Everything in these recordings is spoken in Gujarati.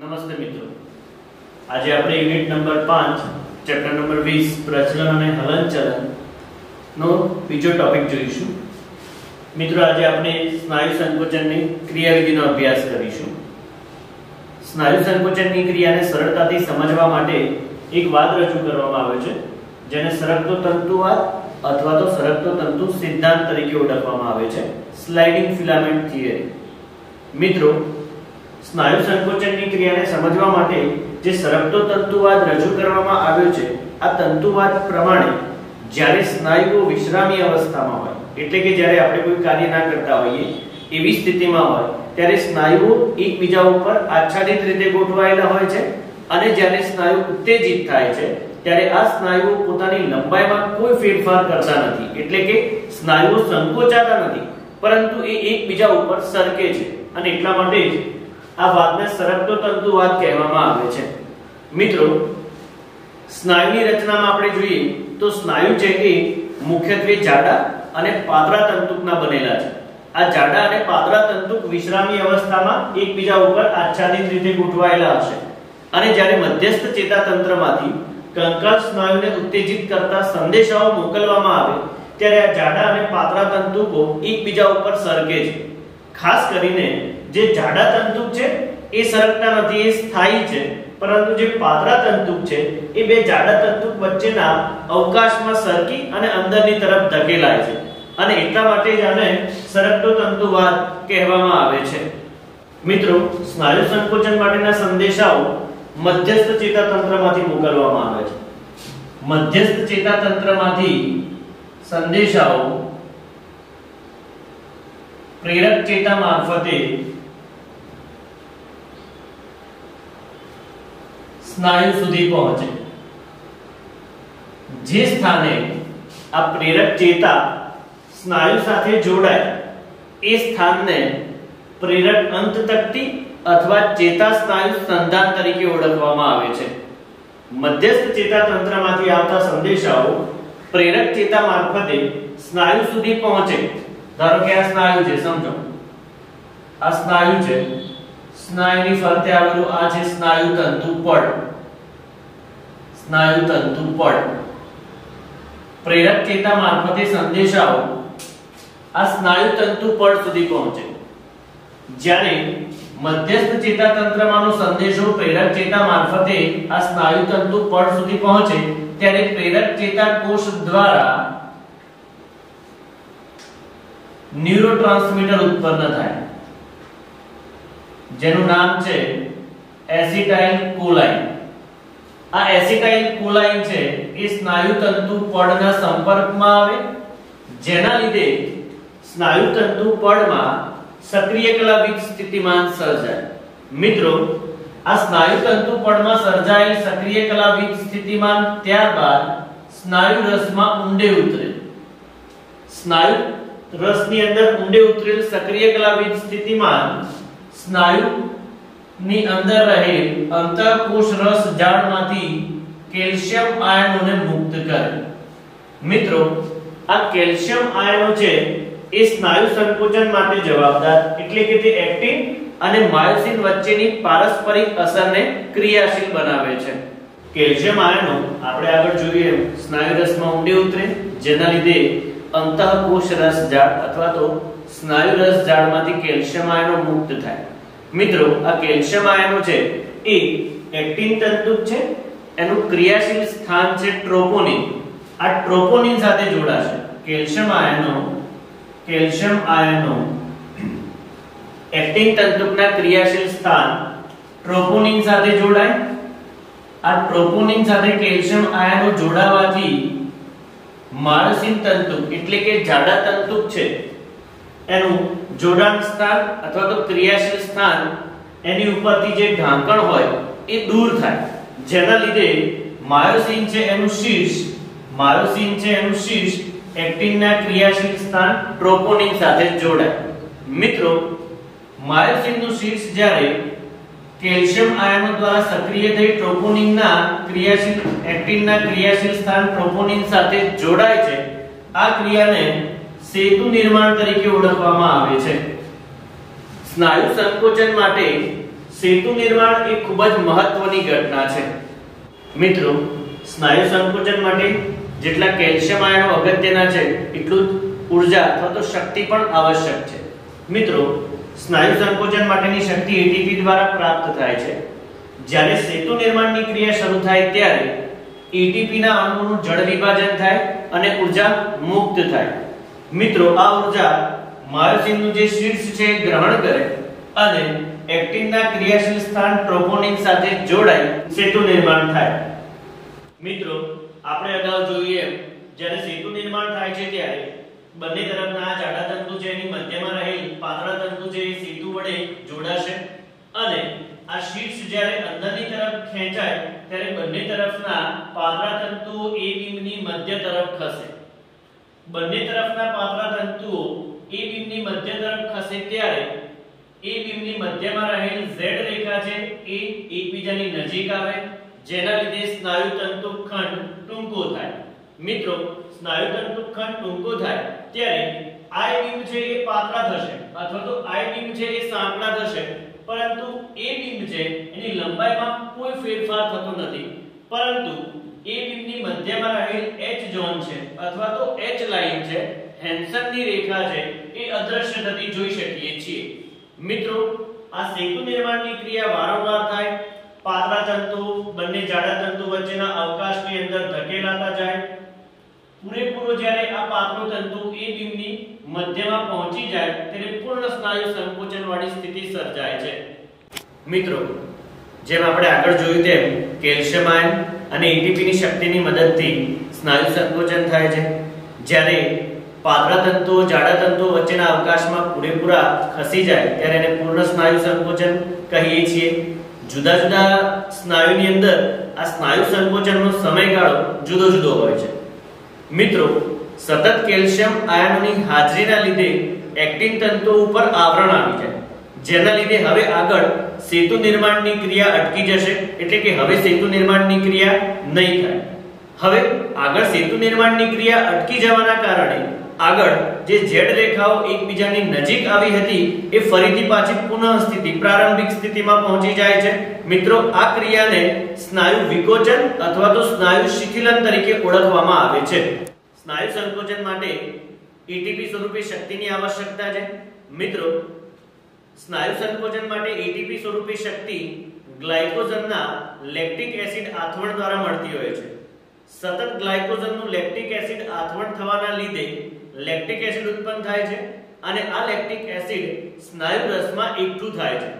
નમસ્તે મિત્રો. આજે આપણે યુનિટ નંબર 5 ચેપ્ટર નંબર 20 પ્રચલન અને હલનચલન નો બીજો ટોપિક જોઈશું. મિત્રો, આજે આપણે સ્નાયુ સંકોચનની ક્રિયાવિધિનો અભ્યાસ કરીશું. સ્નાયુ સંકોચનની ક્રિયાને સરળતાથી સમજવા માટે એક વાદ રજૂ કરવામાં આવ્યો છે, જેને સરકતો તંતુવાદ અથવા તો સરકતો તંતુ સિદ્ધાંત તરીકે ઓળખવામાં આવે છે. સ્લાઇડિંગ ફિલામેન્ટ થિયરી મિત્રો સ્નાયુ સંકોચનની ક્રિયાને સમજવા માટે જે સરકતો તંતુવાદ રજૂ કરવામાં આવ્યો છે, આ તંતુવાદ પ્રમાણે જ્યારે સ્નાયુઓ વિશ્રામી અવસ્થામાં હોય, એટલે કે જ્યારે આપણે કોઈ કાર્ય ના કરતા હોઈએ, એવી સ્થિતિમાં હોય, ત્યારે સ્નાયુઓ એકબીજા ઉપર આચ્છાદિત રીતે ગોઠવાયેલા હોય છે અને જ્યારે સ્નાયુ ઉત્તેજિત થાય છે, ત્યારે આ સ્નાયુઓ પોતાની લંબાઈમાં કોઈ ફેરફાર કરતા નથી, એટલે કે સ્નાયુઓ સંકોચાતા નથી, પરંતુ એ એકબીજા ઉપર સરકે છે. અને એટલા માટે જ આ વાતને સરકતો તંતુવાદ કહેવામાં આવે છે. મિત્રો, સ્નાયુની રચનામાં આપણે જોઈએ તો સ્નાયુ છે એ મુખ્યત્વે જાડા અને પાતળા તંતુકના બનેલા છે. આ જાડા અને પાતળા તંતુક વિશ્રામી અવસ્થામાં એકબીજા ઉપર આચ્છાદિત રીતે ગોઠવાયેલા હશે. અને જ્યારે મધ્યસ્થ ચેતાતંત્રમાંથી કંકાલ સ્નાયુને ઉત્તેજિત કરતા સંદેશાઓ મોકલવામાં આવે, ત્યારે આ જાડા અને પાતળા તંતુકો એકબીજા ઉપર સરકે છે. ખાસ કરીને જે જાડા તંતુક છે, એ સરકતા નથી, એ સ્થાયી છે. પરંતુ જે પાતળા તંતુ છે, એ બે જાડા તંતુક વચ્ચેના અવકાશમાં સરકી અને અંદરની તરફ ધકેલાય છે. અને એટલા માટે જ આને સરકતો તંતુવાદ કહેવામાં આવે છે. મિત્રો, સ્નાયુ સંકોચન માટેના સંદેશાઓ મધ્યસ્થ ચેતાતંત્રમાંથી મોકલવામાં આવે છે. મધ્યસ્થ ચેતાતંત્રમાંથી સંદેશાઓ પ્રેરક ચેતા મારફતે સ્નાયુ સુધી પહોંચે. જે સ્થાને આ પ્રેરક ચેતા સ્નાયુ સાથે જોડાય, એ સ્થાનને પ્રેરક અંતતક્તિ અથવા ચેતા સ્નાયુ સંધાન તરીકે ઓળખવામાં આવે છે. મધ્યસ્થ ચેતાતંત્રમાંથી આવતા સંદેશાઓ પ્રેરક ચેતા મારફતે સ્નાયુ સુધી પહોંચે. ધારો કે આ સ્નાયુ છે, સમજો. આ સ્નાયુ છે. સ્નાયુની ફરતે આવેલું આ છે સ્નાયુ તંતુ પડ સ્નાયુ તંતુ પડ. પ્રેરક ચેતા મારફતે સંદેશાઓ આ સ્નાયુ તંતુ પડ સુધી પહોંચે. જ્યારે મધ્યસ્થ ચેતાતંત્રમાંનો સંદેશો પ્રેરક ચેતા મારફતે આ સ્નાયુ તંતુ પડ સુધી પહોંચે, ત્યારે પ્રેરક ચેતા કોષ દ્વારા ન્યુરોટ્રાન્સમીટર ઉત્પન્ન થાય. જેનું નામ છે એસિટાઇલ કોલાઇન. આ એસિટાઇલ કોલાઇન છે, એ સ્નાયુ તંતુ પડના સંપર્કમાં આવે, જેના લીધે સ્નાયુ તંતુ પડમાં સક્રિય કલાવિત સ્થિતિમાન સર્જાય. મિત્રો, આ સ્નાયુ તંતુ પડમાં સર્જાયેલ સક્રિય કલાવિત સ્થિતિમાન ત્યારબાદ સ્નાયુ રસમાં ઊંડે ઉતરે. સ્નાયુ રસની અંદર ઊંડે ઉતરેલ સક્રિય કલાવિત સ્થિતિમાન સ્નાયુ ની અંદર રહેલ અંતઃકોષ રસ જાળમાંથી કેલ્શિયમ આયનોને મુક્ત કરે. મિત્રો, આ કેલ્શિયમ આયનો છે એ સ્નાયુ સંકોચન માટે જવાબદાર, એટલે કે તે એક્ટિન અને માયોસિન વચ્ચેની પારસ્પરિક અસરને ક્રિયાશીલ બનાવે છે. કેલ્શિયમ આયનો, આપણે આગળ જોઈએ, સ્નાયુ રસમાં ઊંડે ઉતરે, જેના લીધે અંતઃકોષ રસ જાળ અથવા તો સ્નાયુ રસ જાળમાંથી કેલ્શિયમ આયનો મુક્ત થાય. મિત્રો, આ કેલ્શિયમ આયનો છે, એ એક્ટિન તંતુક છે, એનું ક્રિયાશીલ સ્થાન છે ટ્રોપોનિન. આ ટ્રોપોનિન સાથે જોડાશે. કેલ્શિયમ આયનો કેલ્શિયમ આયનો, એક્ટિન તંતુકના ક્રિયાશીલ સ્થાન, ટ્રોપોનિન સાથે જોડાય. આ ટ્રોપોનિન સાથે કેલ્શિયમ આયનો જોડાવાથી માયોસિન તંતુક, એટલે કે જાડા તંતુક છે એનું જોડાણ સ્થાન અથવા તો ક્રિયાશીલ સ્થાન એની ઉપરથી જે ઢાંકણ હોય એ દૂર થાય. જેના લીધે માયોસિન છે એનું શીર્ષ, માયોસિન છે એનું શીર્ષ એક્ટિનના ક્રિયાશીલ સ્થાન ટ્રોપોનિન સાથે જોડાય. મિત્રો, માયોસિનનું શીર્ષ જ્યારે કેલ્શિયમ આયનો દ્વારા સક્રિય થઈ ટ્રોપોનિનના ક્રિયાશીલ, એક્ટિનના ક્રિયાશીલ સ્થાન ટ્રોપોનિન સાથે જોડાય છે, આ ક્રિયાને સેતુ નિર્માણ તરીકે ઓળખવામાં આવે છે. સ્નાયુ સંકોચન માટે સેતુ નિર્માણ એ ખૂબ જ મહત્વની ઘટના છે. મિત્રો, સ્નાયુ સંકોચન માટે જેટલા કેલ્શિયમ આયનો અગત્યના છે, એટલું જ ઊર્જા અથવા તો શક્તિ પણ આવશ્યક છે. મિત્રો, સ્નાયુ સંકોચન માટેની શક્તિ એટીપી દ્વારા પ્રાપ્ત થાય છે. જ્યારે સેતુ નિર્માણની ક્રિયા શરૂ થાય ત્યારે એટીપીના અણુઓનું જળ વિભાજન થાય અને ઊર્જા મુક્ત થાય. મિત્રો, આ ઊર્જા માયોસિનનું જે શીર્ષ છે ગ્રહણ કરે અને એક્ટિનના ક્રિયાશીલ સ્થાન ટ્રોપોનિન સાથે જોડાઈ સેતુ નિર્માણ થાય. મિત્રો, આપણે અગાઉ જોઈએ જ્યારે સેતુ નિર્માણ થાય છે ત્યારે બંને તરફના જાડા તંતુ છે એની મધ્યમાં રહેલ પાતળા તંતુ છે એ સેતુ વડે જોડાશે અને આ શીર્ષ જ્યારે અંદરની તરફ ખેંચાય, ત્યારે બંને તરફના પાતળા તંતુઓ એ બીમની મધ્ય તરફ ખસે. બંને તરફના પાતળા તંતુઓ એ બીમની મધ્ય તરફ ખસે ત્યારે એ બીમની મધ્યમાં રહેલ Z રેખા છે એ એકબીજાની નજીક આવે, જેના લીધે સ્નાયુ તંતુ ખંડ ટૂંકો થાય. મિત્રો, સ્નાયુ તંતુ ખંડ ટૂંકો થાય ત્યારે આઈ બીમ છે એ પાતળા થશે, અથવા તો આઈ બીમ છે એ સાંકડા થશે. પરંતુ એ બીમ છે એની લંબાઈમાં કોઈ ફેરફાર થતો નથી. પરંતુ એ બીમની મધ્યમાં રહેલ H ઝોન છે, અથવા તો H લાઈન છે, હેન્સનની રેખા છે, એ અદ્રશ્ય થતી જોઈ શકીએ છીએ. મિત્રો, આ સેતુ નિર્માણની ક્રિયા વારંવાર થાય, પાતળા તંતુ, બંને જાડા તંતુ વચ્ચેના અવકાશની અંદર ધકેલાતા જાય. પૂરેપૂરો જ્યારે આ પાતળું તંતુ એ બીમની મધ્યમાં પહોંચી જાય, ત્યારે પૂર્ણ સ્નાયુ સંકોચનવાળી સ્થિતિ સર્જાય છે. મિત્રો, જેમ આપણે આગળ જોયું તેમ કેલ્શિયમ આયન અને એટીપીની શક્તિની મદદથી સ્નાયુ સંકોચન થાય છે. જ્યારે પાતળા તંતુઓ જાડા તંતુઓ વચ્ચેના અવકાશમાં પૂરેપૂરા ખસી જાય, ત્યારે એને પૂર્ણ સ્નાયુ સંકોચન કહીએ છીએ. જુદા જુદા સ્નાયુની અંદર આ સ્નાયુ સંકોચનનો સમયગાળો જુદો જુદો હોય છે. મિત્રો, સતત કેલ્શિયમ આયનોની હાજરીના લીધે એક્ટિન તંતુઓ ઉપર આવરણ આવી જાય. જેના લીધે હવે આગળ સેતુ નિર્માણની ક્રિયા અટકી જશે, એટલે કે હવે સેતુ નિર્માણની ક્રિયા નહીં થાય. હવે આગળ સેતુ નિર્માણની ક્રિયા અટકી જવાના કારણે આગળ જે ઝેડ રેખાઓ એકબીજાની નજીક આવી હતી, એ ફરીથી પાછી પુનઃ સ્થિતિ પ્રારંભિક સ્થિતિમાં પહોંચી જાય છે. મિત્રો, આ ક્રિયાને સ્નાયુ વિકોચન અથવા તો સ્નાયુ શિથિલન તરીકે ઓળખવામાં આવે છે. સ્નાયુ સંકોચન માટે એટીપી સ્વરૂપે શક્તિની આવશ્યકતા છે. મિત્રો સ્નાયુ સંકોચન માટે એટીપી સ્વરૂપી શક્તિ ગ્લાયકોજનના લેક્ટિક એસિડ આથવણ દ્વારા મળતી હોય છે. સતત ગ્લાયકોજનનું લેક્ટિક એસિડ આથવણ થવાના લીધે લેક્ટિક એસિડ ઉત્પન્ન થાય છે અને આ લેક્ટિક એસિડ સ્નાયુ રસમાં એકઠું થાય છે.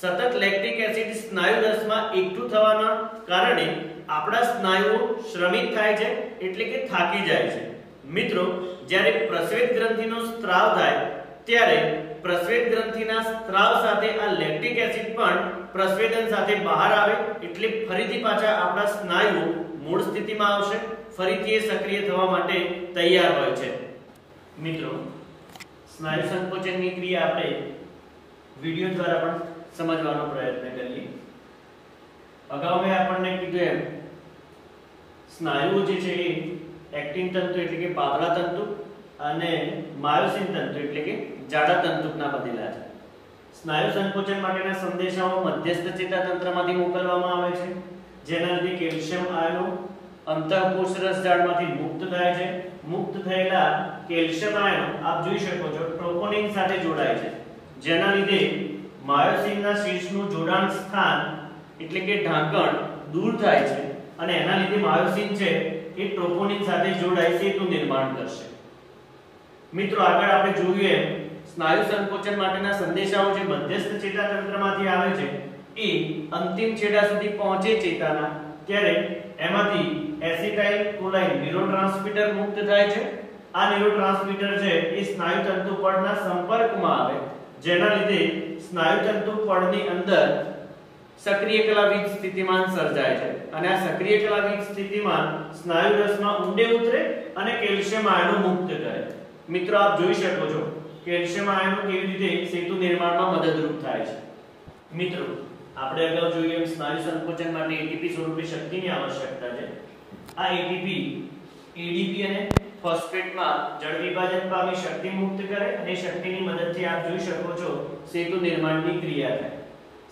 સતત લેક્ટિક એસિડ સ્નાયુ રસમાં એકઠું થવાના કારણે આપણા સ્નાયુઓ શ્રમિત થાય છે એટલે કે થાકી જાય છે. મિત્રો, જ્યારે પ્રસ્વેદ ગ્રંથિનો સ્ત્રાવ થાય ત્યારે પ્રસ્વેદ ગ્રંથિના સ્ત્રાવ સાથે આ લેક્ટિક એસિડ પણ પ્રસ્વેદન સાથે બહાર આવે એટલે ફરીથી પાછા આપણા સ્નાયુઓ મૂળ સ્થિતિમાં આવશે. ફરીથી એ સક્રિય થવા માટે તૈયાર હોય છે. મિત્રો, સ્નાયુ સંકોચનની ક્રિયા આપણે વિડિયો દ્વારા પણ સમજવાનો પ્રયત્ન કરીએ. અગાઉ મેં આપણને કીધું એમ, સ્નાયુઓ જે છે એ એક્ટિન તંતુ એટલે કે પાતળા તંતુ અને માયોસિન તંતુ એટલે કે જાડા તંતુના બનેલા છે. સ્નાયુ સંકોચન માટેના સંદેશાઓ મધ્યસ્થ ચેતાતંત્રમાંથી મોકલવામાં આવે છે, જેના લીધે કેલ્શિયમ, આયનો, અંતઃકોષ રસજાળમાંથી મુક્ત થાય છે. મુક્ત થયેલા કેલ્શિયમ, આયનો આપ જોઈ શકો છો ટ્રોપોનિન સાથે જોડાય છે, જેના લીધે માયોસિનના શીર્ષનું જોડાણ સ્થાન એટલે કે ઢાંકણ દૂર થાય છે અને એના લીધે માયોસિન છે એ ટ્રોપોનિન સાથે જોડાઈ સેતુ નિર્માણ કરશે. મિત્રો, આગળ આપણે જોયું એમ સ્નાયુ સંકોચન માટેના સંદેશાઓ જે મધ્યસ્થ ચેતાતંત્રમાંથી આવે છે, એ અંતિમ છેડા સુધી પહોંચે ચેતાના. ત્યારે એમાંથી એસિટાઇલ કોલાઇન ન્યુરોટ્રાન્સમીટર મુક્ત થાય છે. આ ન્યુરોટ્રાન્સમીટર છે, એ સ્નાયુ તંતુ પડના સંપર્કમાં આવે. જેના લીધે સ્નાયુ તંતુ પડની અંદર સક્રિય કલાવીજ સ્થિતિમાન સર્જાય છે. અને આ સક્રિય કલાવીજ સ્થિતિમાન સ્નાયુ રસમાં ઊંડે ઉતરે અને કેલ્શિયમ આયનો મુક્ત કરે. મિત્રો, આપ જોઈ શકો છો. કેલ્શિયમ આયનો કેવી રીતે સેતુ નિર્માણમાં મદદરૂપ થાય છે? મિત્રો, આપણે અગાઉ જોઈએ એમ સ્નાયુ સંકોચન માટે એટીપી સ્વરૂપે શક્તિની આવશ્યકતા છે. આ એટીપી એડીપી અને ફોસ્ફેટમાં જળ વિભાજન પામી શક્તિ મુક્ત કરે અને શક્તિની મદદથી આપ જોઈ શકો છો સેતુ નિર્માણની ક્રિયા થાય.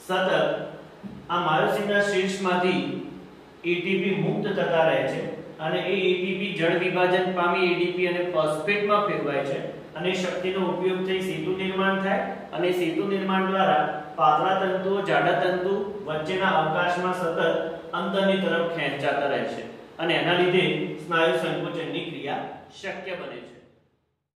સતત, આ માયોસિનના શીર્ષમાંથી એટીપી મુક્ત થતા રહે છે અને એ એટીપી જળ વિભાજન પામી એડીપી અને ફોસ્ફેટમાં ફેરવાય છે. અને શક્તિનો ઉપયોગ થઈ સેતુ નિર્માણ થાય અને સેતુ નિર્માણ દ્વારા પાતળા તંતુઓ, જાડા તંતુ વચ્ચેના અવકાશમાં સતત અંતરની તરફ ખેંચાતા રહે છે અને એના લીધે સ્નાયુ સંકોચનની ક્રિયા શક્ય બને છે.